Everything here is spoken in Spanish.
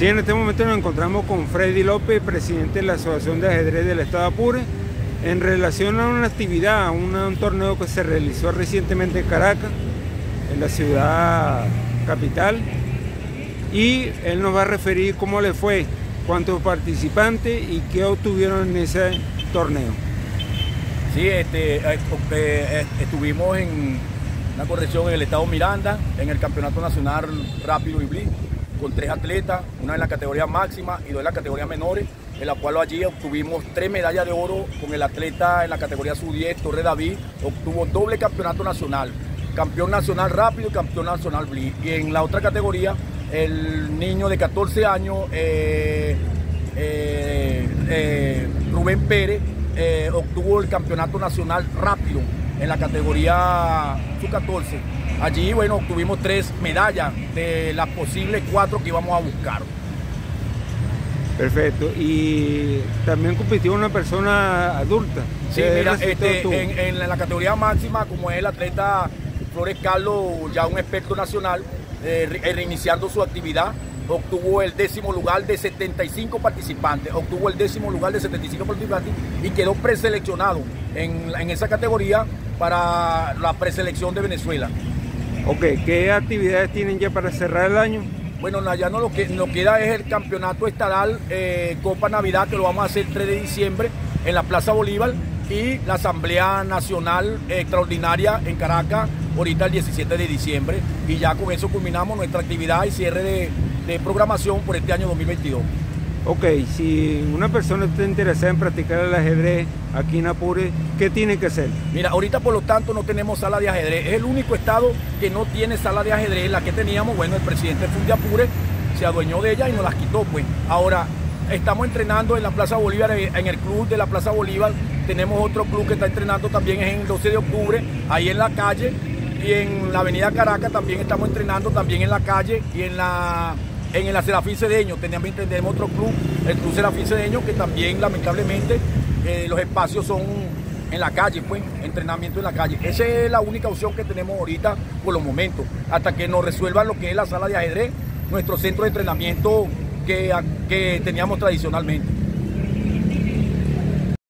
Sí, en este momento nos encontramos con Freddy López, presidente de la Asociación de Ajedrez del Estado Apure, en relación a una actividad, un torneo que se realizó recientemente en Caracas, en la ciudad capital, y él nos va a referir cómo le fue, cuántos participantes y qué obtuvieron en ese torneo. Sí, este, eh, eh, estuvimos en una corrección en el estado Miranda, en el Campeonato Nacional Rápido y Blitz, con tres atletas, una en la categoría máxima y dos en la categoría menores, en la cual allí obtuvimos tres medallas de oro con el atleta en la categoría sub-10, Torre David, obtuvo doble campeonato nacional, campeón nacional rápido y campeón nacional blitz. Y en la otra categoría, el niño de 14 años, eh, Rubén Pérez, obtuvo el campeonato nacional rápido en la categoría sub-14. Allí, bueno, obtuvimos tres medallas de las posibles cuatro que íbamos a buscar. Perfecto. Y también compitió una persona adulta. Sí, mira, este, en, la categoría máxima, como es el atleta Flores Carlos, ya un experto nacional, eh, reiniciando su actividad, obtuvo el décimo lugar de 75 participantes, obtuvo el décimo lugar de 75 participantes y quedó preseleccionado en, en esa categoría para la preselección de Venezuela. Ok, ¿qué actividades tienen ya para cerrar el año? Bueno, ya no lo que nos queda es el campeonato estatal eh, Copa Navidad, que lo vamos a hacer el 3 de diciembre en la Plaza Bolívar, y la Asamblea Nacional Extraordinaria en Caracas, ahorita el 17 de diciembre. Y ya con eso culminamos nuestra actividad y cierre de, de programación por este año 2022. Ok, si una persona está interesada en practicar el ajedrez aquí en Apure, ¿qué tiene que hacer? Mira, ahorita por lo tanto no tenemos sala de ajedrez. Es el único estado que no tiene sala de ajedrez. La que teníamos, bueno, el presidente de Apure se adueñó de ella y nos las quitó, pues. Ahora, estamos entrenando en la Plaza Bolívar, eh, en el club de la Plaza Bolívar. Tenemos otro club que está entrenando también es en el 12 de octubre, ahí en la calle. Y en la avenida Caracas también estamos entrenando, también en la calle y en la en el Serafín Cedeño tenemos, tenemos otro club, el Club Serafín Cedeño, que también lamentablemente eh, los espacios son en la calle, pues, entrenamiento en la calle. Esa es la única opción que tenemos ahorita por los momentos, hasta que nos resuelvan lo que es la sala de ajedrez, nuestro centro de entrenamiento que, que teníamos tradicionalmente.